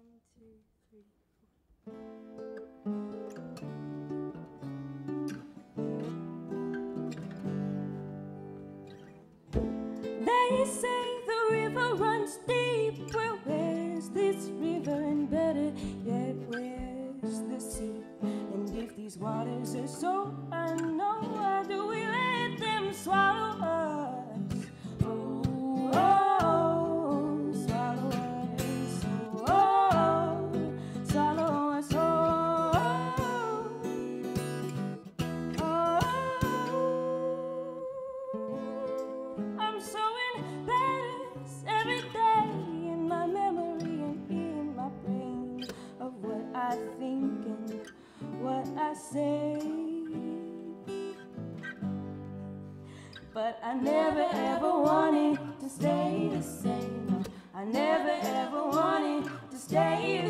One, two, three. They say the river runs deep. Well, where's this river? And better yet, where's the sea? And if these waters are so unknown, why do we let them swallow say. But I never ever wanted to stay the same. I never ever wanted to stay the same.